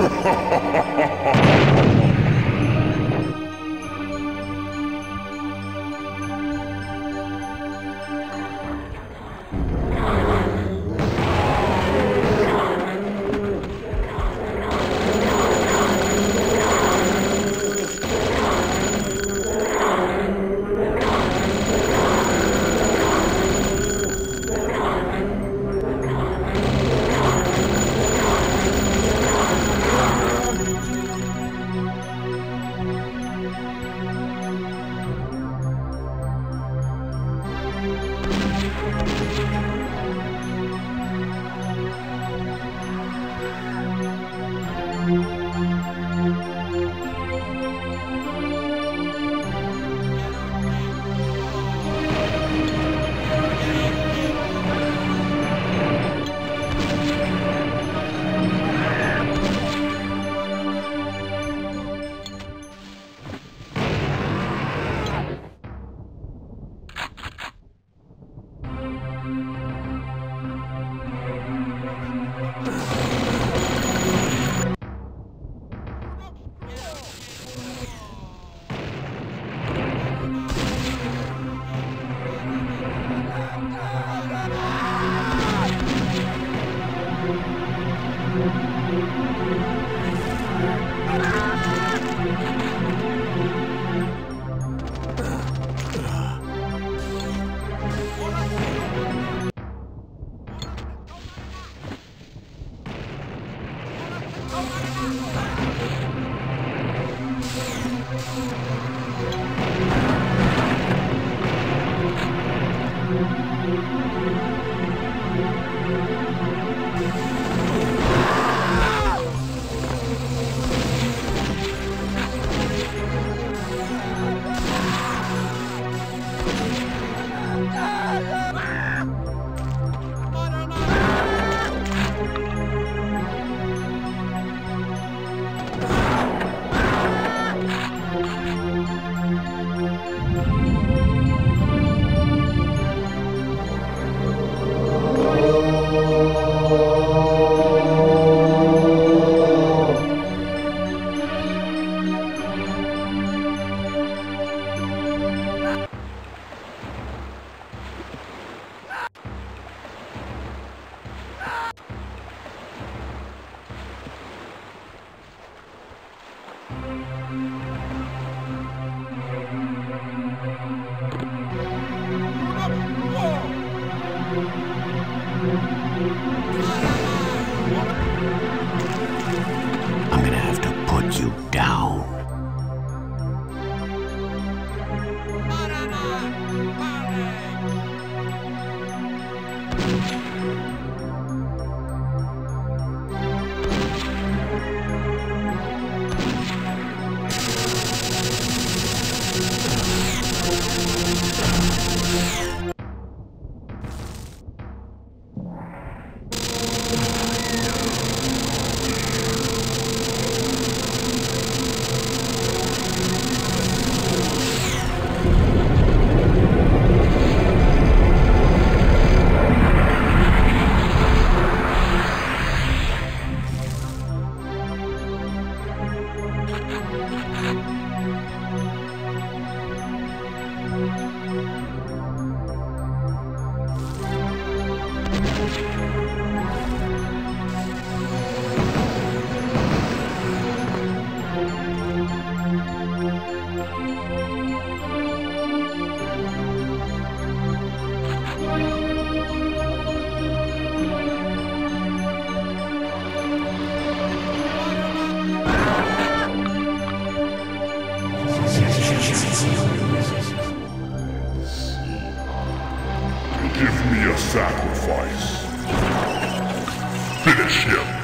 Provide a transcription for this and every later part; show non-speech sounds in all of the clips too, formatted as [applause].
ha ha ha Give me a sacrifice. Finish him.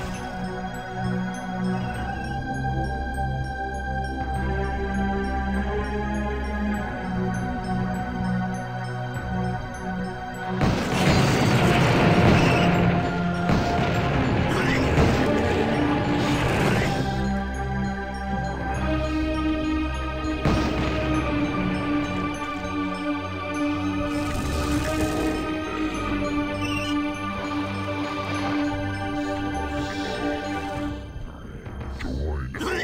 I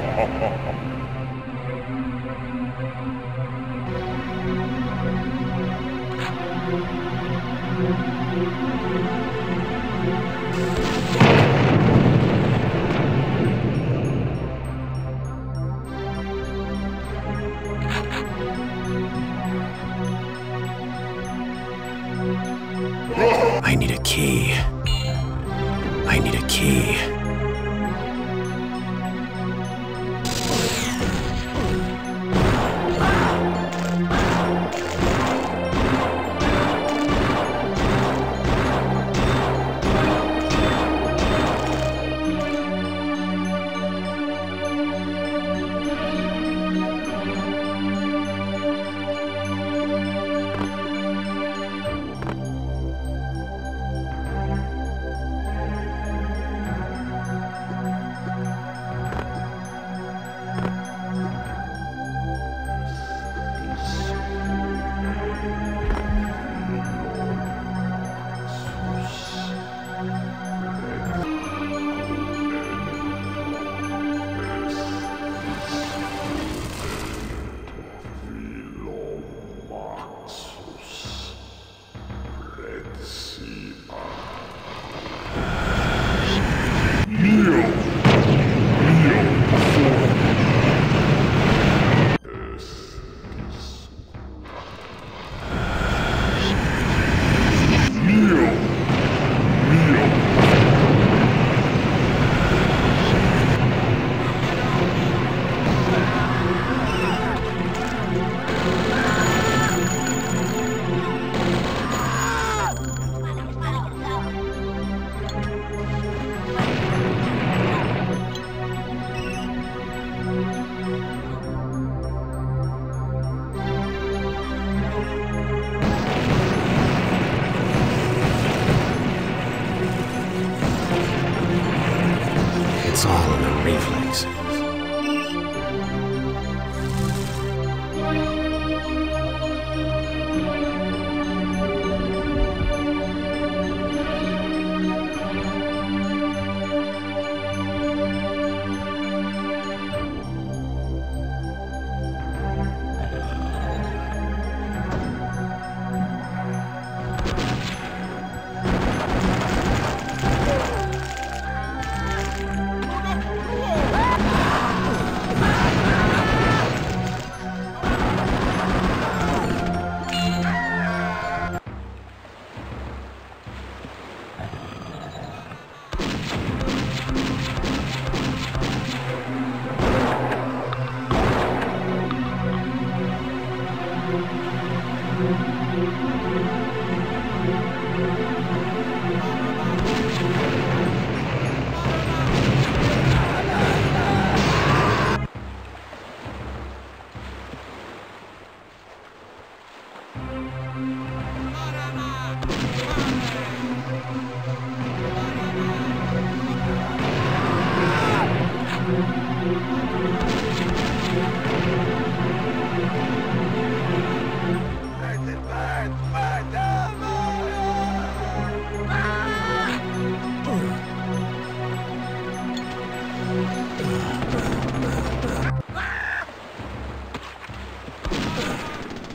Ha ha ha ha.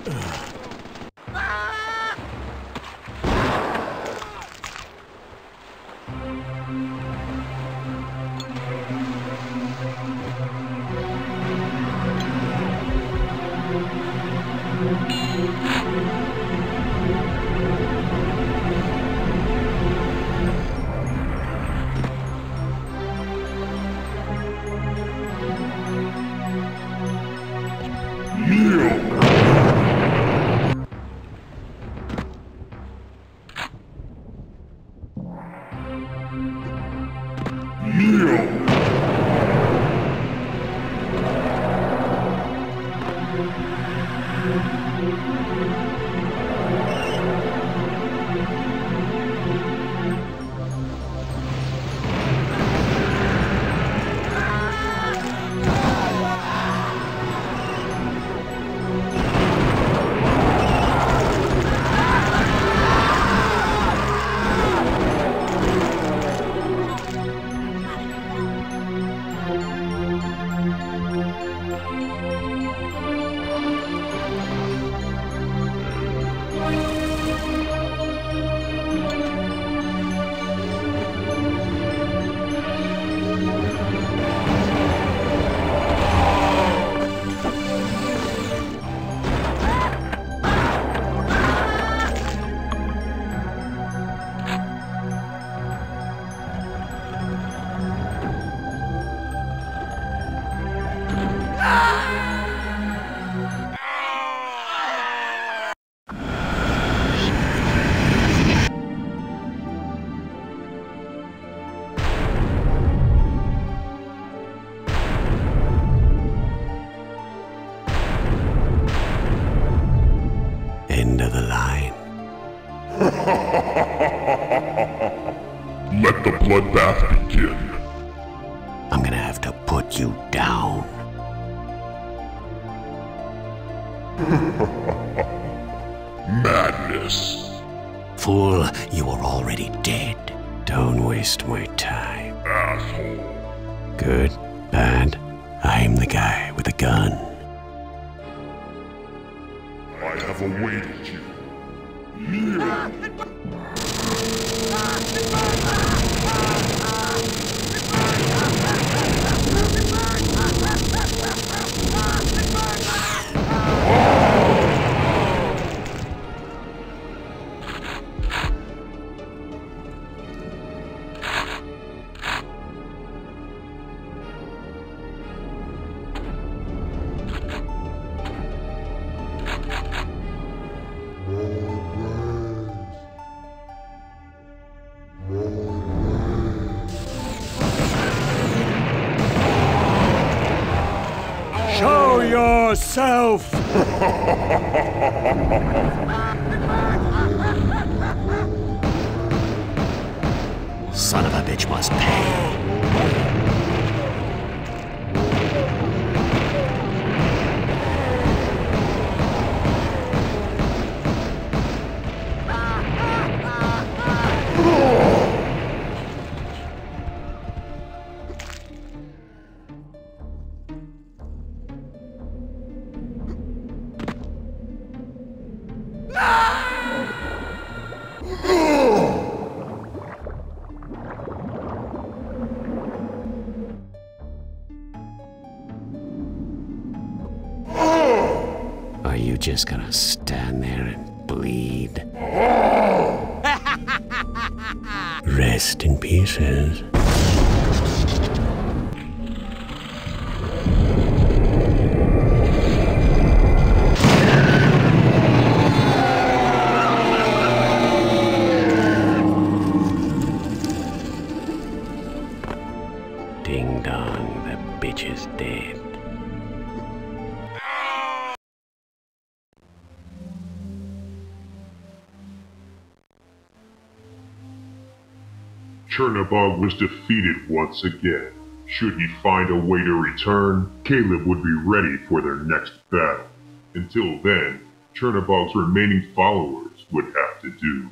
Ugh. Bloodbath begin. I'm gonna have to put you down. [laughs] Madness. Fool, you are already dead. Don't waste my time. Asshole. Good, bad. I'm the guy with the gun. I have awaited you. Kneel. Yourself! Son of a bitch must pay. Are you just gonna stand there and bleed? [laughs] Rest in pieces. Ding dong, the bitch is dead. Chernobog was defeated once again. Should he find a way to return, Caleb would be ready for their next battle. Until then, Chernobog's remaining followers would have to do.